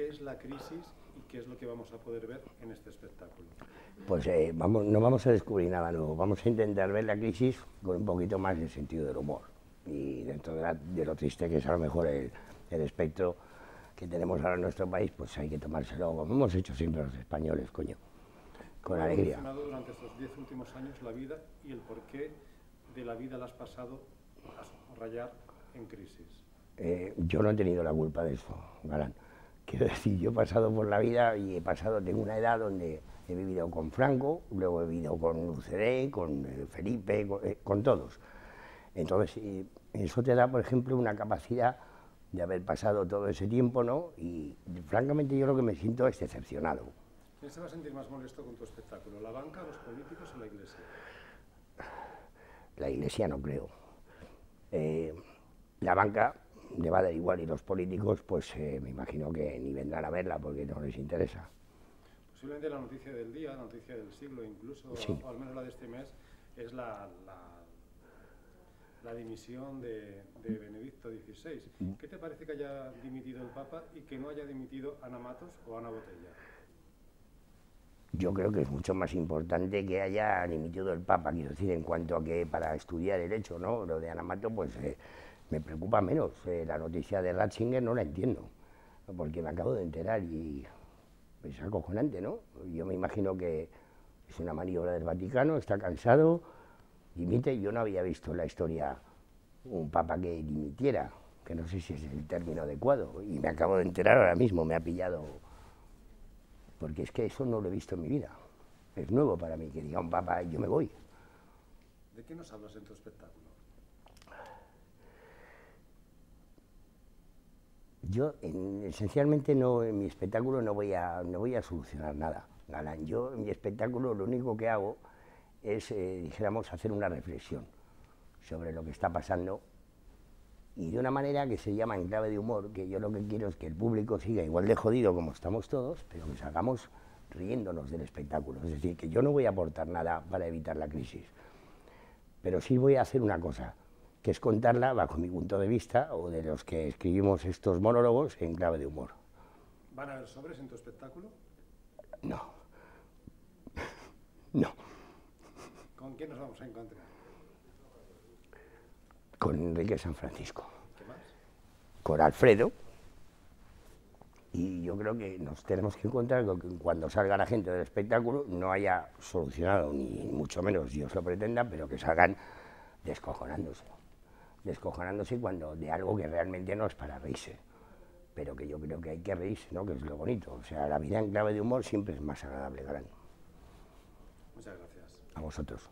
qué es la crisis y qué es lo que vamos a poder ver en este espectáculo. Pues eh, vamos, no vamos a descubrir nada nuevo, vamos a intentar ver la crisis con un poquito más de sentido del humor y dentro de, lo triste que es a lo mejor el, espectro que tenemos ahora en nuestro país, pues hay que tomárselo como hemos hecho siempre los españoles, coño, con alegría. ¿Cómo durante estos diez últimos años la vida y el porqué de la vida la has pasado a rayar en crisis? Eh, yo no he tenido la culpa de eso, Galán. Quiero decir, yo he pasado por la vida y he pasado, tengo una edad donde he vivido con Franco, luego he vivido con UCD, con eh, Felipe, eh, con, todos. Entonces, eso te da, por ejemplo, una capacidad de haber pasado todo ese tiempo, ¿no? Y francamente yo lo que me siento es decepcionado. ¿Quién se va a sentir más molesto con tu espectáculo, la banca, los políticos o la iglesia? La iglesia no creo. la banca le va a dar igual y los políticos pues eh, me imagino que ni vendrán a verla porque no les interesa. Posiblemente la noticia del día, la noticia del siglo incluso, o al menos la de este mes, es la, la, dimisión de, Benedicto XVI. Mm. ¿Qué te parece que haya dimitido el Papa y que no haya dimitido Ana Matos o Ana Botella? Yo creo que es mucho más importante que haya dimitido el Papa, quiero decir, en cuanto a que para estudiar Derecho, ¿no? Lo de Ana Matos, pues... Eh, me preocupa menos. Eh, la noticia de Ratzinger no la entiendo, porque me acabo de enterar y es acojonante, ¿no? Yo me imagino que es una maniobra del Vaticano, está cansado, dimite. Yo no había visto en la historia un papa que dimitiera, que no sé si es el término adecuado, y me acabo de enterar ahora mismo, me ha pillado, porque es que eso no lo he visto en mi vida. Es nuevo para mí que diga un papa, yo me voy. ¿De qué nos hablas en tu espectáculo? Yo esencialmente no, en mi espectáculo no voy a, no voy a solucionar nada, Galán. Yo en mi espectáculo lo único que hago es, eh, dijéramos, hacer una reflexión sobre lo que está pasando y de una manera que se llama en clave de humor, que yo lo que quiero es que el público siga igual de jodido como estamos todos, pero que salgamos riéndonos del espectáculo. Es decir, que yo no voy a aportar nada para evitar la crisis, pero sí voy a hacer una cosa, que es contarla bajo mi punto de vista o de los que escribimos estos monólogos en clave de humor. ¿Van a haber sobres en tu espectáculo? No. no. ¿Con quién nos vamos a encontrar? Con Enrique San Francisco. ¿Qué más? Con Alfredo. Y yo creo que nos tenemos que encontrar con que cuando salga la gente del espectáculo no haya solucionado, ni mucho menos Dios lo pretenda, pero que salgan descojonándose descojonándose cuando de algo que realmente no es para reírse, pero que yo creo que hay que reírse, ¿no? que es lo bonito. O sea, la vida en clave de humor siempre es más agradable, Galán. Muchas gracias. A vosotros.